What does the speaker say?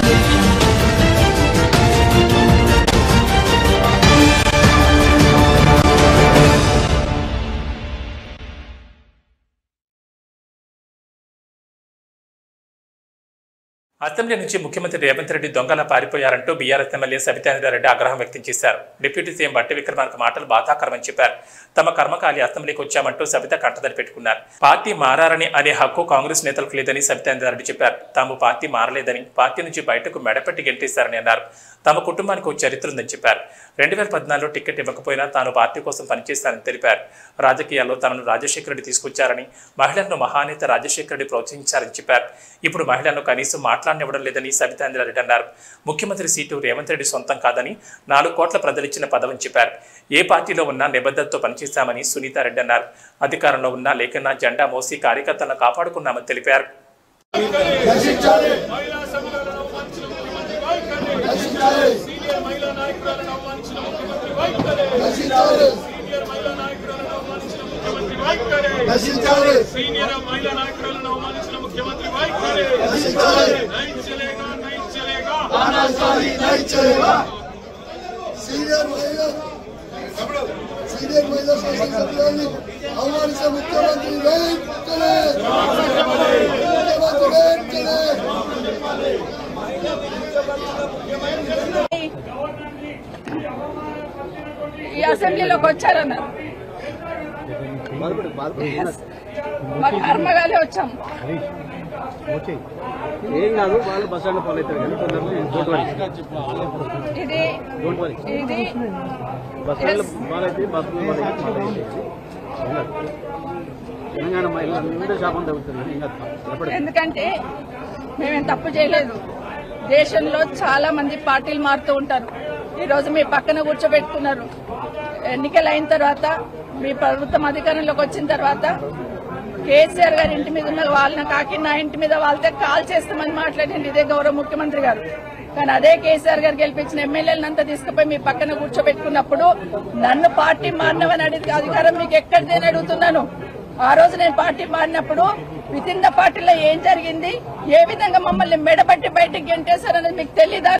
Thank you. Assembly నుంచి ముఖ్యమంత్రి రేవంత్ రెడ్డి దొంగల పారిపోయారంటూ బీఆర్ఎస్ ఎమ్మెల్యే సబితాంద్రారెడ్డి ఆగ్రహం వ్యక్తం చేశారు. డిప్యూటీ సీఎం బట్టి విక్రమార్క మాటలు బాధాకరమని చెప్పారు. తమ కర్మకాలి అసెంబ్లీకి వచ్చామంటూ సబిత కంటదని పెట్టుకున్నారు. పార్టీ మారారని అనే హక్కు కాంగ్రెస్ నేతలకు లేదని సబితాంద్రారెడ్డి చెప్పారు. తాము పార్టీ మారలేదని పార్టీ నుంచి బయటకు మెడపెట్టి గెంటేశారని అన్నారు. తమ కుటుంబానికి ఒక చరిత్ర ఉందని చెప్పారు. రెండు వేల పద్నాలుగులో టికెట్ ఇవ్వకపోయినా తాను పార్టీ కోసం పనిచేస్తానని తెలిపారు. రాజకీయాల్లో తనను రాజశేఖర రెడ్డి తీసుకొచ్చారని మహిళలను మహానేత రాజశేఖర రెడ్డి ప్రోత్సహించారని చెప్పారు. ఇప్పుడు మహిళలను కనీసం మాట్లాడనివ్వడం లేదని సబితాంద్రారెడ్డి అన్నారు. ముఖ్యమంత్రి సీటు రేవంత్ రెడ్డి సొంతం కాదని నాలుగు కోట్ల ప్రజలిచ్చిన పదవని చెప్పారు. ఏ పార్టీలో ఉన్నా నిబద్ధతతో పనిచేశామని సునీతారెడ్డి అన్నారు. అధికారంలో ఉన్నా లేకన్నా జెండా మోసి కార్యకర్తలను కాపాడుకున్నామని తెలిపారు. మహిళా ముఖ్యమంత్రి వైఖరి సీనియర్ మహిళా నాయకురాలను అవమానించిన ముఖ్యమంత్రి వైఖరి నై చలేగా నై చలేగా సీనియర్ మహిళా సీనియర్ మహిళా శాసన సభ్యురాలు అవమానించిన ముఖ్యమంత్రి వెంటనే ముఖ్యమంత్రి వెంటనే ఈ అసెంబ్లీలోకి వచ్చారన్నారు మా వచ్చాం. ఏం కాదు వాళ్ళు బస్ స్టాండ్ ఫాలో అవుతారు కానీ ఇది ఇది బస్ స్టాండ్ ఫాలో అయితే బస్ తెలంగాణ మహిళలు అందరూ శాపం తగ్గుతున్నారు ఎందుకంటే మేమేం తప్పు చేయలేదు. దేశంలో చాలా మంది పార్టీలు మారుతూ ఉంటారు. ఈ రోజు మీ పక్కన కూర్చోబెట్టుకున్నారు. ఎన్నికలు అయిన తర్వాత మీ ప్రభుత్వం అధికారంలోకి వచ్చిన తర్వాత కేసీఆర్ గారి ఇంటి మీద ఉన్న వాళ్ళని కాకి నా ఇంటి మీద వాళ్ళతో కాల్ చేస్తామని మాట్లాడింది ఇదే గౌరవ ముఖ్యమంత్రి గారు. కానీ అదే కేసీఆర్ గారు గెలిపించిన ఎమ్మెల్యేలంతా తీసుకుపోయి మీ పక్కన కూర్చోబెట్టుకున్నప్పుడు నన్ను పార్టీ మారినవని అడిగి అధికారం మీకు ఎక్కడిదని అడుగుతున్నాను. ఆ రోజు నేను పార్టీ మారినప్పుడు విత్ ఇన్ ద పార్టీలో ఏం జరిగింది? ఏ విధంగా మమ్మల్ని మెడబట్టి బయటికి గెంటేశారనేది మీకు తెలీదా?